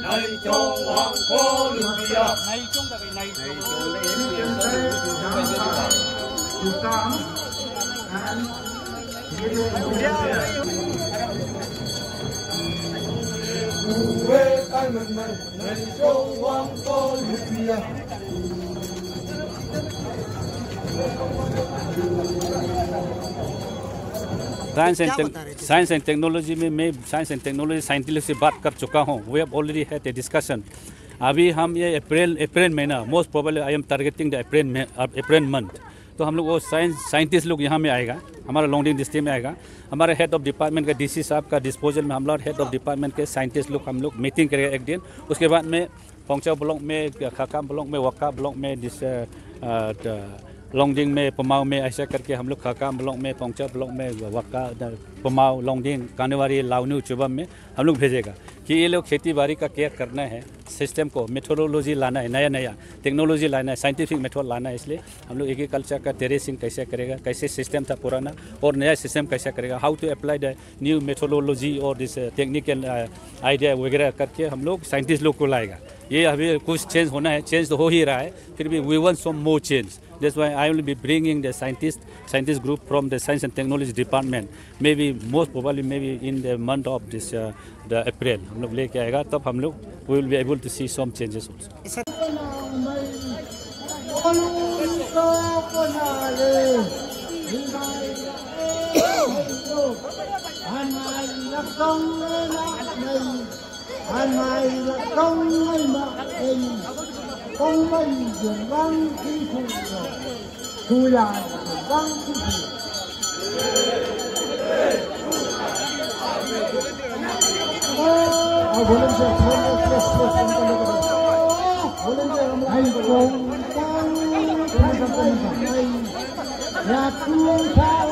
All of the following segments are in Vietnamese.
này cho hoàng phố lục địa này trong cái này phù huế cái mình này này cho hoàng phố lục địa science and science and technology में मैं science and technology scientist से बात कर चुका हूँ। We have already had a discussion अभी हम ये अप्रैल अप्रैल महीना most probably I am targeting the April में अप्रैल मंथ तो हम लोग वो साइंस साइंटिस्ट लोग यहाँ में आएगा हमारा लॉन्गडिंग डिस्ट्रिक्ट में आएगा। हमारे हेड ऑफ़ डिपार्टमेंट का डीसी साहब का डिस्पोजल में हम लोग हेड ऑफ़ डिपार्टमेंट के साइंटिस्ट लोग हम लोग मीटिंग करेंगे एक दिन। उसके बाद में पोंगचा ब्लॉक में खाका ब्लॉक में वक्का ब्लॉक में जिस लॉन्गडिंग में पमाओ में ऐसा करके हम लोग खाका ब्लॉक में पोंगचा ब्लॉक में वक्का पमाओ लॉन्गडिंग कानवारी लावनी चुबम में हम लोग भेजेगा कि ये लोग खेती बाड़ी का केयर करना है सिस्टम को मेथोडोलॉजी लाना है नया नया टेक्नोलॉजी लाना है साइंटिफिक मेथड लाना है इसलिए हम लोग एग्रीकल्चर का टेरेसिंग कैसे करेगा कैसे सिस्टम था पुराना और नया सिस्टम कैसे करेगा how to apply the new methodology और दिस टेक्निकल आइडिया वगैरह करके हम लोग साइंटिस्ट लोग को लाएगा। ये अभी कुछ चेंज होना है चेंज तो हो ही रहा है, फिर भी we want some more change That's why I will be bringing the scientist scientist group from the science and technology department. Maybe most probably maybe in the month of this uh, the April. हम लोग लेके आएगा तब हम लोग we will be able to see some changes also. Anh này là công ấy mà tình công ấy chuyển văn thi thủ Rồi Thu là chuyển văn thi thủ Ờ, volunteer, volunteer, volunteer, Hãy cùng tăng này là thương tha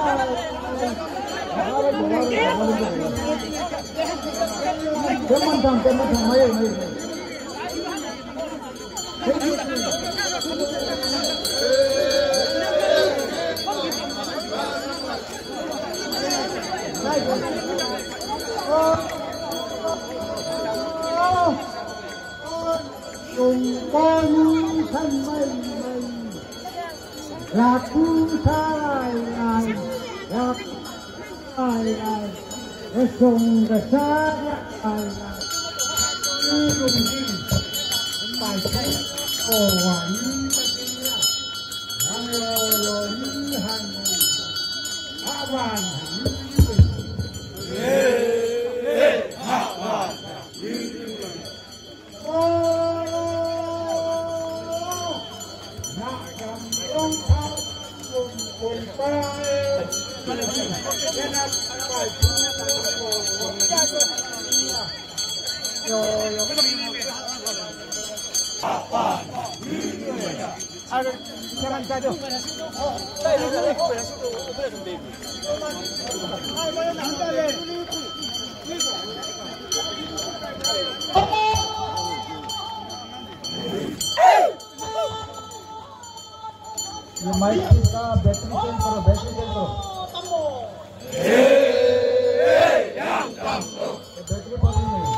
Kemen thằng, kemen. Cùng con thân mây mây lạc cứu sai ai là ai ai để cùng cái xa ai ai cùng đi bài sách cổ quản hàng lò lò như hàng hàng vàng jangan gaduh. You might be the battery center, battery center. Amor. Hey, hey, young yam.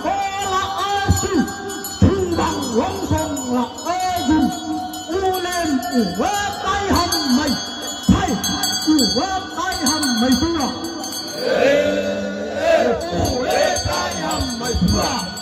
của tay hầm mình thay của tay hầm mình phương nào của tay hầm mình phương nào